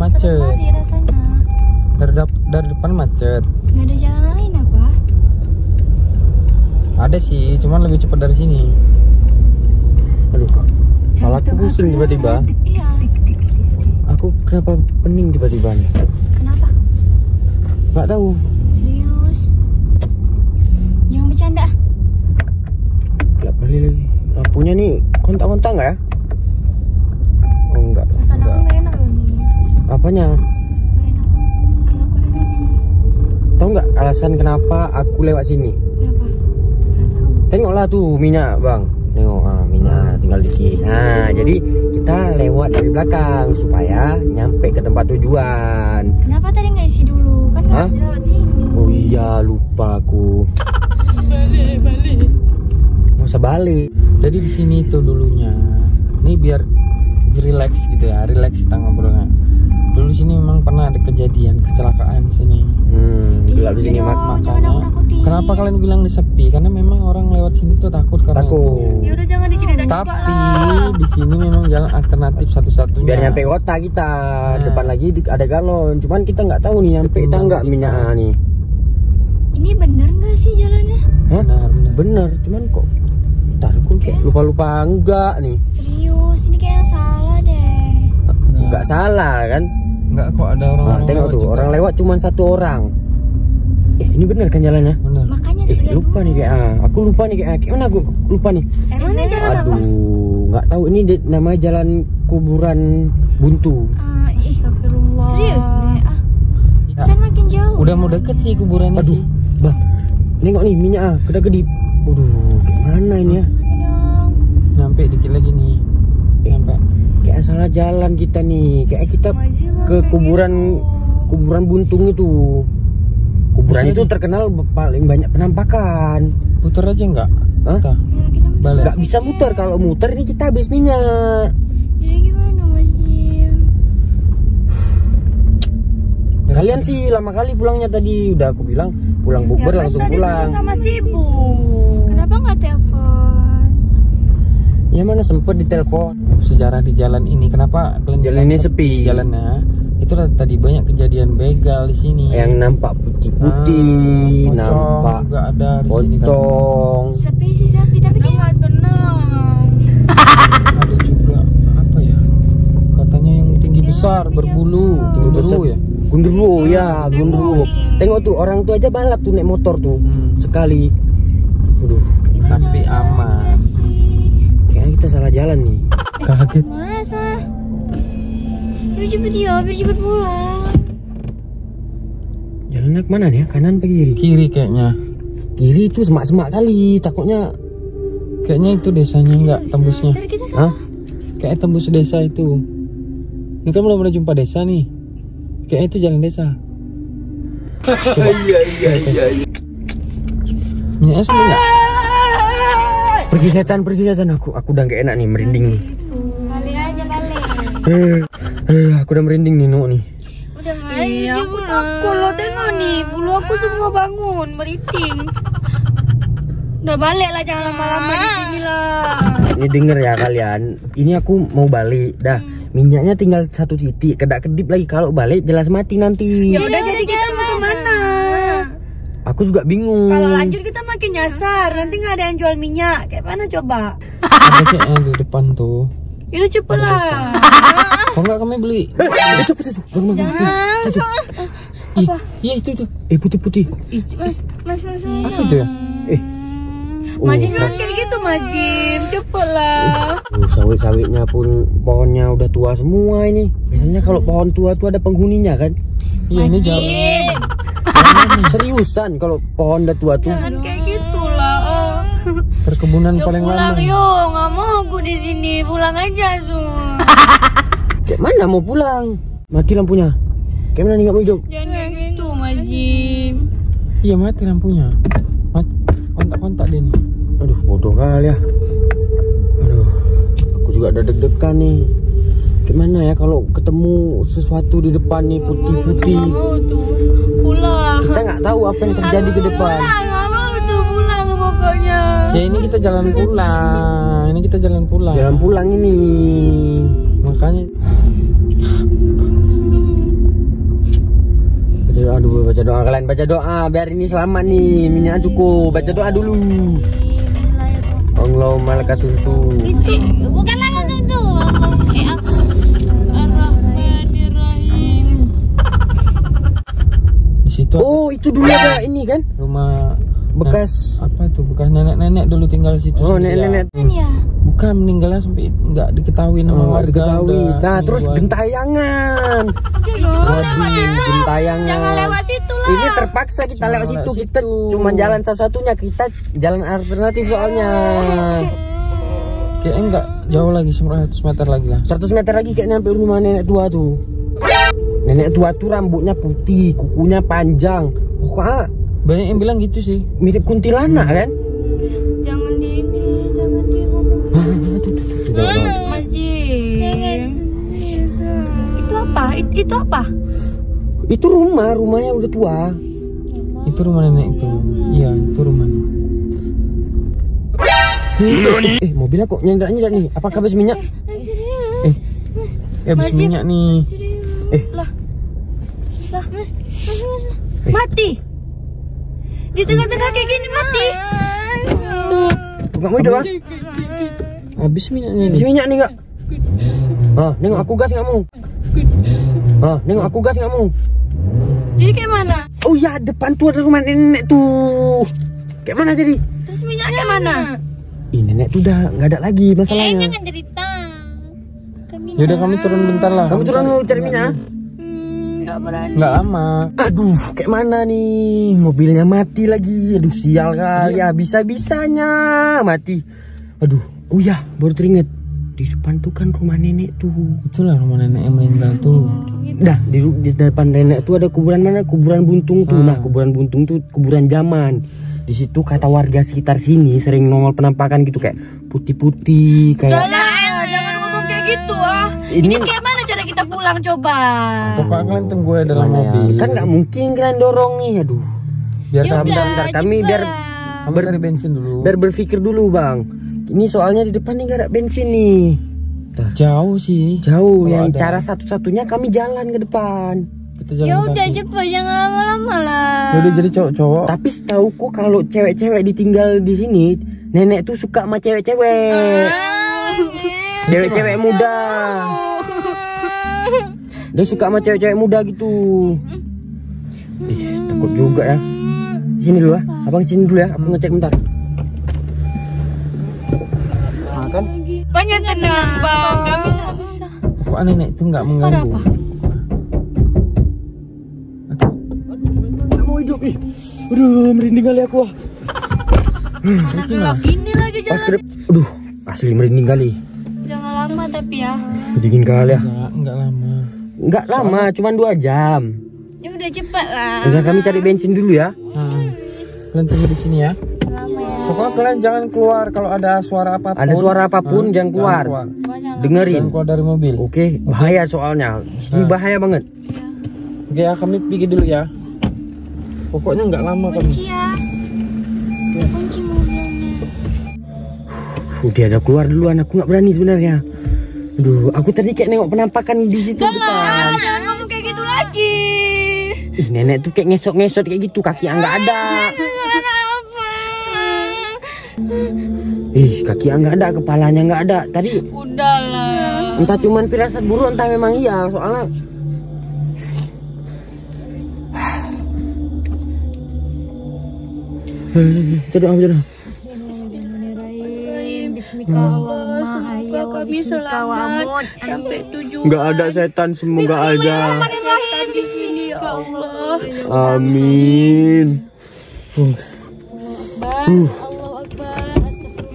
macet. Ya rasanya. dari dari depan macet. Gak ada jalan lain apa? Ada sih, cuman lebih cepat dari sini. Aduh, kepala aku pusing tiba-tiba. Iya. Aku kenapa pening tiba-tiba nih? Kenapa? Gak tahu. Serius? Jangan bercanda. Gelap kali lagi. Lampunya nih kontak-kontak nggak ya? Oh enggak. Perasaan aku enggak. Apanya? Tahu nggak alasan kenapa aku lewat sini? Kenapa? Tengoklah tuh minyak bang. Tengok ah, minyak tinggal dikit. Nah jadi kita lewat dari belakang supaya nyampe ke tempat tujuan. Kenapa tadi nggak isi dulu? Kan nggak lewat sini. Oh iya lupa aku. Balik, balik. Nggak usah balik. Jadi di sini tuh dulunya. Ini biar relax gitu ya, relax kita ngobrolnya. Dulu di sini memang pernah ada kejadian kecelakaan di sini. Hmm, gelap di Iya sini dong, mak makanya. Kenapa kalian bilang di sepi? Karena memang orang lewat sini tuh takut karena Takut. itu. Ya udah jangan diceritain juga Tapi di sini memang jalan alternatif satu-satunya. biar nyampe kota kita. Nah. Depan lagi di- ada galon. Cuman kita nggak tahu nih nyampe kita nggak minyak ah, nih. Ini bener nggak sih jalannya? Hah? Benar, benar. Bener, cuman kok Ntar aku kayak lupa-lupa enggak nih. Serius, ini kayaknya salah deh. Enggak salah kan? Enggak kok ada orang. Nah, tengok tuh, orang lewat cuman satu orang. Eh, ini bener kan jalannya? Benar. Makanya Eh, lupa dulu. nih kayak ah, aku lupa nih kayak kayak mana aku lupa nih. Emang ini jalan apa? Aduh, nggak tahu ini namanya jalan kuburan buntu. Ah, ih, Serius deh. Ah, Ya. saya makin jauh. Udah mau deket sih kuburannya Aduh, sih. bah, nengok nih minyak ah, kedap kedip. Waduh, kayak mana ini ya? Nyampe dikit lagi nih. Eh. Nyampe. Kayak salah jalan kita nih. Kayak kita ke kuburan kuburan buntung itu. Kuburan Bisa itu di- terkenal paling banyak penampakan. Putar aja enggak? Hah? Kita Ya, balik. Bisa muter kalau muter ini kita habis minyak. Jadi gimana Mas Jim? Kalian sih lama kali pulangnya tadi udah aku bilang pulang bukber langsung pulang. sama Sibu. Kenapa nggak telepon? Ya mana sempet ditelepon. Sejarah di jalan ini kenapa kalian Jalan ini sepi. Jalannya itu tadi banyak kejadian begal di sini. Yang nampak putih-putih, Ah, nampak juga ada di sini. kan. Sepi sih sepi tapi kayak tenang. Ada juga apa ya? Katanya yang tinggi besar berbulu, tinggi Besar. besar ya. Gundurwo ya, gundurwo. Tengok tuh orang tuh aja balap tuh naik motor tuh Hmm. sekali. Kita Tapi aman. kayaknya kita salah jalan nih. Kaget. Masa? Biar cepet ya, biar cepet pulang. Jalannya ke mana nih? ya? Kanan apa kiri? Kiri kayaknya. Kiri itu semak-semak kali. Takutnya, Kayaknya itu desanya enggak tembusnya. Hah? Kayak tembus desa itu. Ini kan belum pernah jumpa desa nih. Kayaknya itu jalan desa. Iya iya iya. Minyaknya? Pergi setan, pergi setan. Aku, aku udah gak enak nih, merinding nih. Eh, eh, aku udah merinding nih, Nuk nih. Udah mas. Iya, aku takut lo tengok nih, bulu aku semua bangun, meriting. Udah balik lah, jangan lama-lama di sini lah. Ini denger ya kalian. Ini aku mau balik. Dah, minyaknya tinggal satu titik. Kedak kedip lagi. Kalau balik jelas mati nanti. Ya udah jadi kita mau ke mana? Aku juga bingung. Kalau lanjut kita makin nyasar, nanti nggak ada yang jual minyak. Kayak mana coba? Ada kayaknya di depan tuh. Udah cepet lah. Kok enggak kami beli? Eh, itu putih tuh. Bangun, bangun. Ih, iya itu itu. Eh, putih-putih. Mas, mas, mas, Apa itu ya? Eh. Oh, Majim jangan kayak gitu Majim, cepet lah. oh, sawit-sawitnya pun pohonnya udah tua semua ini. Biasanya kalau pohon tua tuh ada penghuninya kan? Iya ini jalan. Seriusan kalau pohon udah tua tuh. Jangan Perkebunan Yuk paling pulang lama. yuk, nggak mau aku di sini. Pulang aja tuh. Kayak mana mau pulang? Mati lampunya. Kayak mana nih nggak mau hidup? Jangan gitu Majim. Iya mati lampunya. Mati. Kontak-kontak dia nih. Aduh, bodoh kali ya. Aduh, aku juga ada deg-degan nih. Gimana ya kalau ketemu sesuatu di depan nih putih-putih. Pulang. Kita nggak tahu apa yang terjadi ke depan. Pulang, nggak mau tuh pulang pokoknya. Ya ini kita jalan pulang. Ini kita jalan pulang. Jalan pulang ini. Makanya Baca doa dulu, baca doa kalian baca doa biar ini selamat nih minyak cukup. Baca doa dulu. Allahumma lakasuntu. Itu bukan di situ Oh itu dulu ada ini kan rumah bekas. apa tuh bekas nenek-nenek dulu tinggal di situ. Oh nenek-nenek. Ya. Bukan meninggalnya sampai nggak diketahui nama Oh, warga. diketahui. Nah terus semingguan. gentayangan. Lewat Waduh, gentayangan. Jangan lewat situ lah. Ini terpaksa kita Cuma lewat lewat situ. situ. Kita cuma jalan satu-satunya. Kita jalan alternatif soalnya. Kayaknya nggak jauh lagi 100 meter lagi lah. 100 meter lagi kayak nyampe rumah nenek tua tuh. Nenek tua tuh rambutnya putih, kukunya panjang. Pokoknya Banyak yang bilang gitu sih. mirip kuntilanak kan? Jangan di ini, jangan di ngomong. Tuh, tuh, tuh, tuh, jangan, jangan. Mas Jin. Itu apa? It- itu apa? Itu rumah, rumahnya udah tua. Itu rumah nenek itu. Iya, itu rumahnya. Eh, eh, mobilnya kok nyendak-nyendak nih? Apakah habis minyak? Eh, ya habis minyak nih. Eh, Lah. Lah. Mati. Di tengah-tengah kayak gini mati. Tuh. nggak mau hidup ah? Habis minyaknya nih. minyak nih nggak? Ah, nengok aku gas nggak mau? Ah, nengok aku gas nggak mau? Jadi kayak mana? Oh ya, depan tuh ada rumah nenek tuh. Kayak mana jadi? Terus minyaknya mana? Ih, nenek tuh udah nggak ada lagi Eh, masalahnya. jangan cerita. Kami Yaudah kami turun bentar lah. Kamu turun mau cari minyak? Nggak berani. Nggak lama. Aduh, kayak mana nih? Mobilnya mati lagi. Aduh, sial kali ya. Bisa-bisanya mati. Aduh, oh ya, baru teringat. Di depan tuh kan rumah nenek tuh. Itulah rumah nenek yang meninggal tuh. Dah, di, di depan nenek tuh ada kuburan mana? Kuburan buntung tuh. Hmm. Nah, kuburan buntung tuh kuburan zaman. Di situ kata warga sekitar sini sering nongol penampakan gitu kayak putih-putih kayak Jangan, jangan ngomong kayak gitu ah. Ini- Ini, kayak kita pulang coba? Pokoknya kalian tunggu ya dalam Mana ya? mobil. Kan nggak mungkin kalian dorong nih. Aduh. Biar Ya kami, Bentar, bentar. Kami biar kami cari bensin dulu. biar berpikir dulu, Bang. Ini soalnya di depan nih nggak ada bensin nih. Dah. Jauh sih. Jauh Kalau yang ada. cara satu-satunya kami jalan ke depan. Kita jalan Ya udah cepet jangan lama-lama lah. Ya udah jadi cowok-cowok. Tapi setauku kalau cewek-cewek ditinggal di sini, nenek tuh suka sama cewek-cewek. Cewek-cewek muda. Dia suka sama cewek-cewek muda gitu. Ih, takut juga ya. Sini dulu ya. Abang sini dulu ya. Aku ngecek bentar. Nah, kan Banyak tenang bang, kami nggak bisa. Kok nenek itu nggak mengganggu? nggak mau hidup. Ih, aduh merinding kali aku. ah. Mana gelap gini lagi jalan. aduh, asli merinding kali. Jangan lama tapi ya. Dingin kali ya. Nggak, nggak lama. Nggak lama, cuma dua jam. Ya udah cepet lah. Udah kami cari bensin dulu ya. Nah, kalian tunggu di sini ya. Pokoknya kalian jangan keluar kalau ada suara apa pun. Ada suara apa pun Nah, jangan keluar. Dengerin. Jangan keluar dari mobil. Oke, bahaya soalnya. Di Sini bahaya banget. Oke ya, kami pergi dulu ya. Pokoknya nggak lama kami. Kunci ya. Kunci mobilnya. Udah ada keluar duluan. Aku nggak berani sebenarnya. Aduh, aku tadi kayak nengok penampakan di situ Jangan, depan. jangan ngomong kayak gitu lagi. Ih, nenek tuh kayak ngesot-ngesot kayak gitu, kaki nggak ada. Ih, kaki nggak ada, kepalanya nggak ada. Tadi Udahlah. entah cuman firasat buruk, entah memang iya. Soalnya Jodoh, jodoh. Semoga kami selamat sampai tujuan. Nggak ada setan, semoga ada. Setan di sini ya Allah. Amin.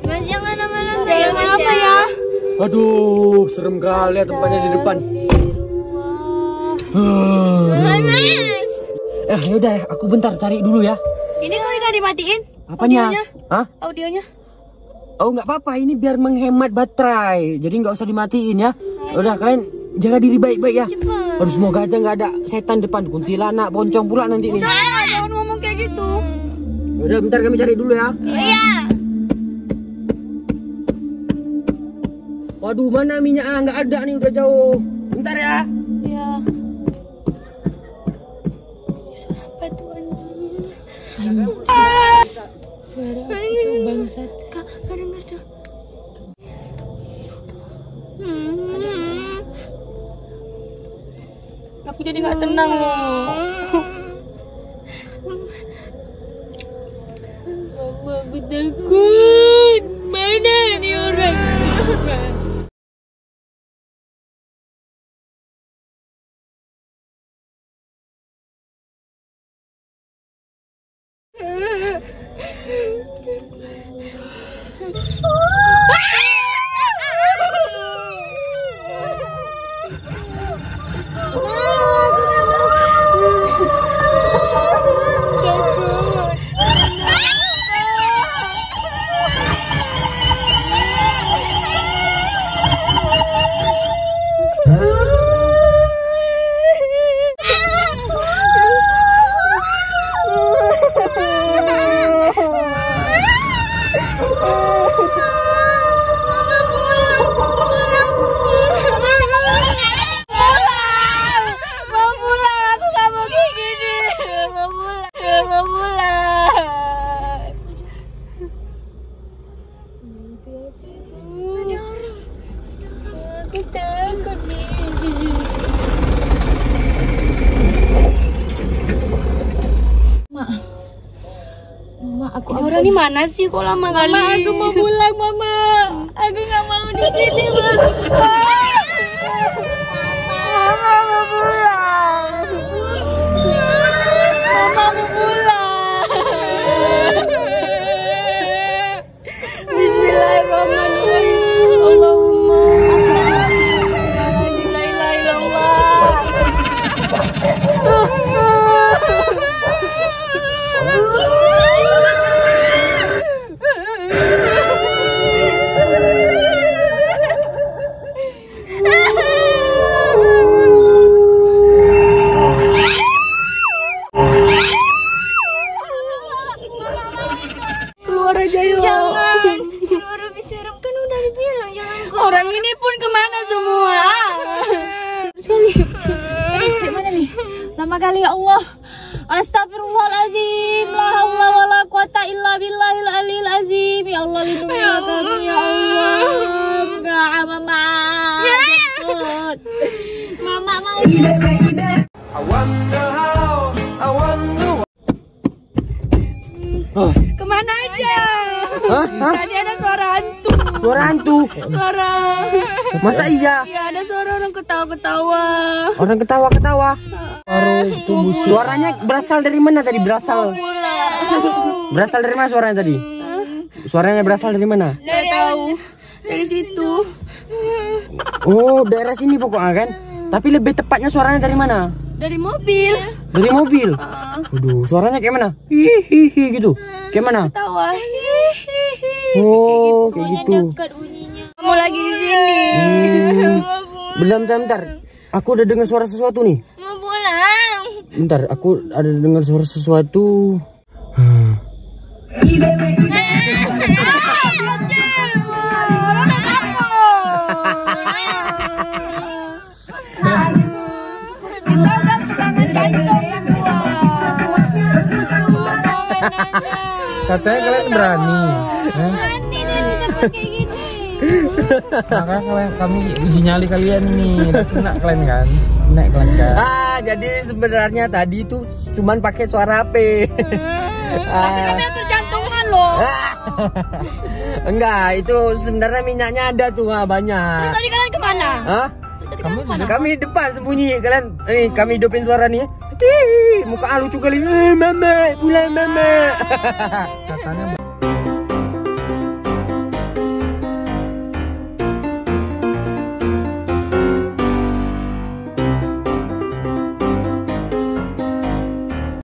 Mas jangan lama-lama. Jangan apa ya? Aduh, serem kali ya tempatnya di depan. Mas. Eh, yaudah ya, aku bentar cari dulu ya. Ini kok nggak dimatiin? Apanya? Audionya? Hah? Audionya? Oh, nggak apa-apa. Ini biar menghemat baterai. Jadi nggak usah dimatiin ya. Udah, kalian jaga diri baik-baik ya. Aduh semoga aja nggak ada setan depan kuntilanak poncong pula nanti nih. Ah, jangan ngomong kayak gitu. Udah bentar kami cari dulu ya. Iya. Waduh mana minyak ah nggak ada nih udah jauh. Bentar ya. Aku jadi nggak tenang loh. Mama aku takut. Mana nih orang? pulang mau pulang aku nggak mau kayak gini mau pulang mau pulang aku takut nih Mama, aku Mana sih kok lama kali? Mama, aku mau pulang, Mama. Aku nggak mau di sini. Mama Ke mana aja? Hah? Hah? Tadi ada suara hantu. Suara hantu. Suara. Masa iya? Iya ada suara orang ketawa-ketawa. Orang ketawa-ketawa. Suaranya berasal dari mana tadi? Berasal berasal dari mana suaranya tadi? Suaranya berasal dari mana? Nggak tahu. Dari situ. Oh, daerah sini pokoknya kan. Tapi lebih tepatnya suaranya dari mana? Dari mobil. Dari mobil. Ah, Waduh, suaranya kayak mana? Hihihi gitu. Kayak mana? Tawa. Hihihi. Oh, kayak gitu. dekat bunyinya. Kamu lagi di sini. Hmm. Bentar, bentar, bentar. Aku udah dengar suara sesuatu nih. Mau pulang. Bentar, aku ada dengar suara sesuatu. Hmm. Katanya kalian berani. Berani tapi dapat kayak gini. Maka kalian kami uji nyali kalian ini. Kena kalian kan? Kena kalian kan? Ah, jadi sebenarnya tadi itu cuman pakai suara HP. Tapi kami atur jantungan loh. Enggak, itu sebenarnya minyaknya ada tuh ah, banyak. Tadi kalian ke mana? Hah? Tadi Kamu kalian ke mana? Kami depan sembunyi kalian. Nih, kami hidupin suara nih. Muka lucu kali. Mama, pulang mama. Katanya